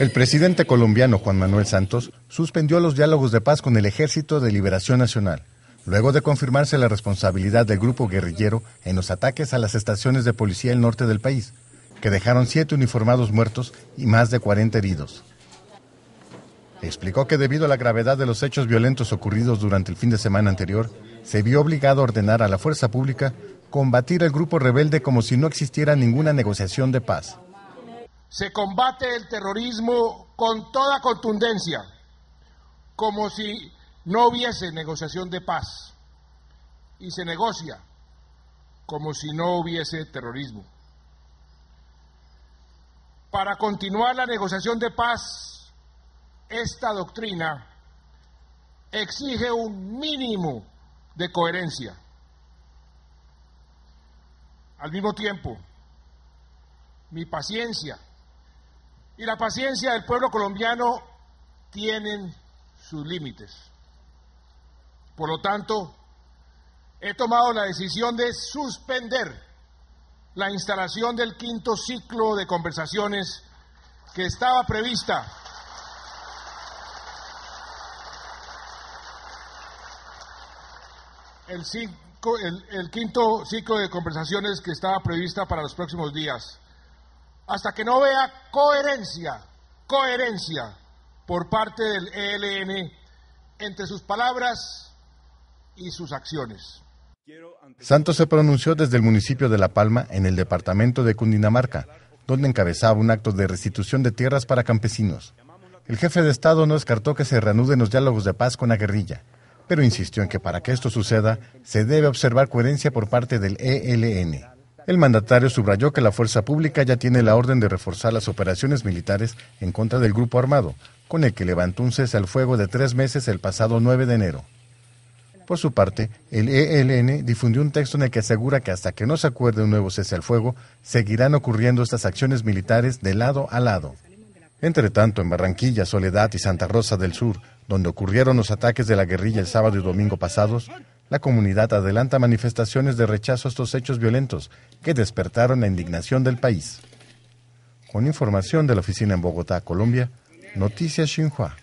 El presidente colombiano Juan Manuel Santos suspendió los diálogos de paz con el Ejército de Liberación Nacional, luego de confirmarse la responsabilidad del grupo guerrillero en los ataques a las estaciones de policía del norte del país, que dejaron siete uniformados muertos y más de 40 heridos. Explicó que debido a la gravedad de los hechos violentos ocurridos durante el fin de semana anterior, se vio obligado a ordenar a la fuerza pública combatir al grupo rebelde como si no existiera ninguna negociación de paz. Se combate el terrorismo con toda contundencia, como si no hubiese negociación de paz, y se negocia como si no hubiese terrorismo. Para continuar la negociación de paz, esta doctrina exige un mínimo de coherencia. Al mismo tiempo, mi paciencia y la paciencia del pueblo colombiano tienen sus límites. Por lo tanto, he tomado la decisión de suspender la instalación del quinto ciclo de conversaciones que estaba prevista el, el, quinto ciclo de conversaciones que estaba prevista para los próximos días hasta que no vea coherencia, coherencia por parte del ELN entre sus palabras y sus acciones. Santos se pronunció desde el municipio de La Palma, en el departamento de Cundinamarca, donde encabezaba un acto de restitución de tierras para campesinos. El jefe de Estado no descartó que se reanuden los diálogos de paz con la guerrilla, pero insistió en que para que esto suceda se debe observar coherencia por parte del ELN. El mandatario subrayó que la fuerza pública ya tiene la orden de reforzar las operaciones militares en contra del grupo armado, con el que levantó un cese al fuego de tres meses el pasado 9 de enero. Por su parte, el ELN difundió un texto en el que asegura que hasta que no se acuerde un nuevo cese al fuego, seguirán ocurriendo estas acciones militares de lado a lado. Entre tanto, en Barranquilla, Soledad y Santa Rosa del Sur, donde ocurrieron los ataques de la guerrilla el sábado y domingo pasados, la comunidad adelanta manifestaciones de rechazo a estos hechos violentos que despertaron la indignación del país. Con información de la oficina en Bogotá, Colombia, Noticias Xinhua.